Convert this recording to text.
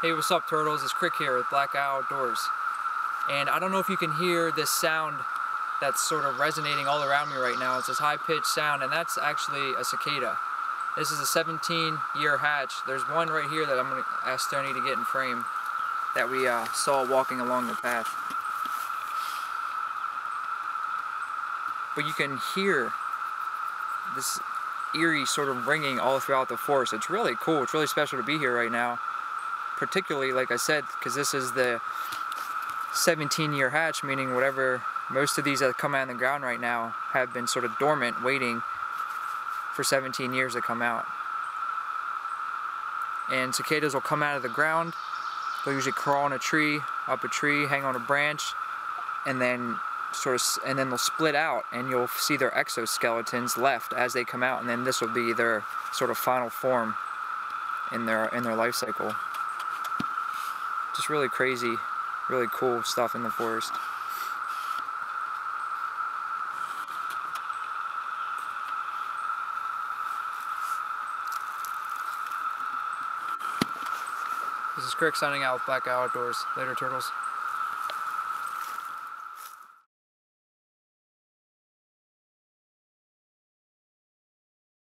Hey, what's up, turtles? It's Krik here with Black Owl Outdoors. And I don't know if you can hear this sound that's sort of resonating all around me right now. It's this high-pitched sound, and that's actually a cicada. This is a 17-year hatch. There's one right here that I'm going to ask Tony to get in frame that we uh, saw walking along the path. But you can hear this eerie sort of ringing all throughout the forest. It's really cool. It's really special to be here right now particularly, like I said, because this is the 17 year hatch, meaning whatever most of these that come out of the ground right now have been sort of dormant, waiting for 17 years to come out. And cicadas will come out of the ground, they'll usually crawl on a tree, up a tree, hang on a branch, and then sort of and then they'll split out and you'll see their exoskeletons left as they come out and then this will be their sort of final form in their in their life cycle just really crazy, really cool stuff in the forest. This is Krik signing out with Black Outdoors. Later, Turtles.